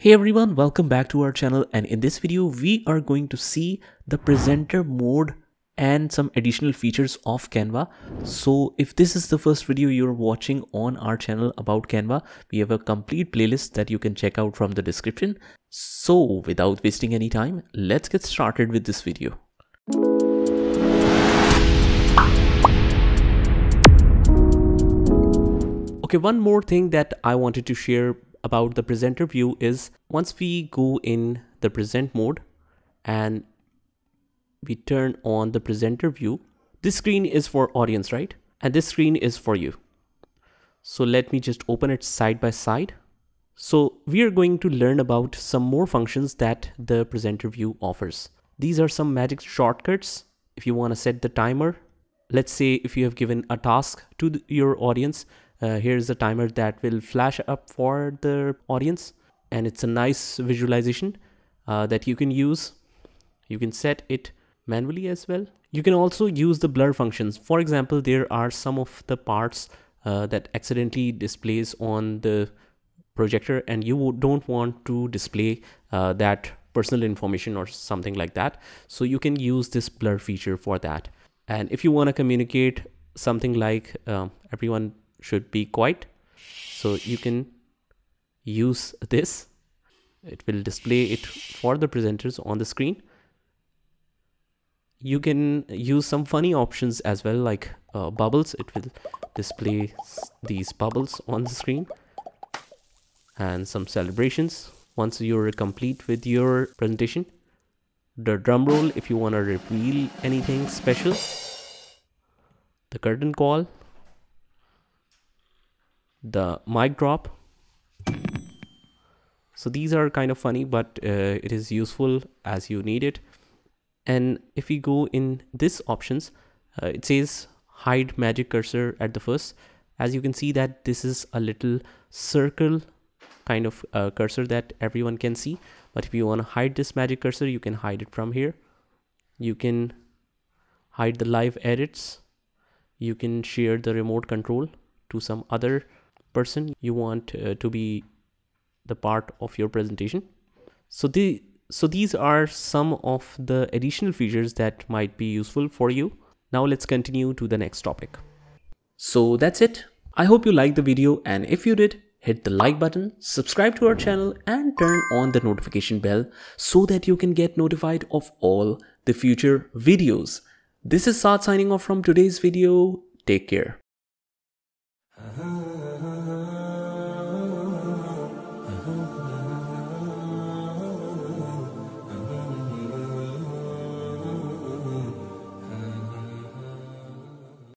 Hey everyone, welcome back to our channel and in this video we are going to see the presenter mode and some additional features of Canva. So if this is the first video you're watching on our channel about Canva, we have a complete playlist that you can check out from the description. So without wasting any time, let's get started with this video. Okay, one more thing that I wanted to share about the presenter view is once we go in the present mode and we turn on the presenter view, this screen is for audience, right? And this screen is for you. So let me just open it side by side. So we are going to learn about some more functions that the presenter view offers. These are some magic shortcuts. If you want to set the timer, let's say if you have given a task to the, your audience, here's a timer that will flash up for the audience. And it's a nice visualization uh, that you can use. You can set it manually as well. You can also use the blur functions. For example there are some of the parts uh, that accidentally displays on the projector and you don't want to display uh, that personal information or something like that. So you can use this blur feature for that. And if you want to communicate something like um, everyone should be quiet so you can use this. It will display it for the presenters on the screen. You can use some funny options as well like uh, bubbles. It will display these bubbles on the screen and some celebrations. Once you're complete with your presentation the drum roll if you want to reveal anything special the curtain call the mic drop. So these are kind of funny but uh, it is useful as you need it. And if we go in this options uh, it says hide magic cursor at the first. As you can see that this is a little circle kind of uh, cursor that everyone can see. But if you want to hide this magic cursor you can hide it from here. You can hide the live edits. You can share the remote control to some other person you want uh, to be the part of your presentation. So the so these are some of the additional features that might be useful for you. Now let's continue to the next topic. So that's it. I hope you liked the video and if you did hit the like button subscribe to our channel and turn on the notification bell so that you can get notified of all the future videos. This is Saad signing off from today's video. Take care. Uh -huh.